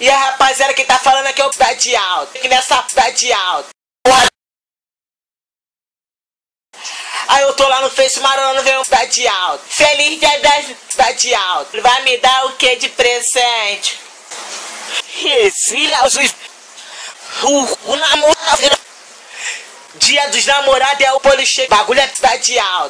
E a rapaziada que tá falando aqui é o cidade alta. Que nessa cidade alta. Aí eu tô lá no Face Marolando, vendo cidade alta. Feliz dia das cidade alta. Vai me dar o que de presente? Filha, o, o namorado. Dia dos namorados é o polichê. Bagulho é cidade alta.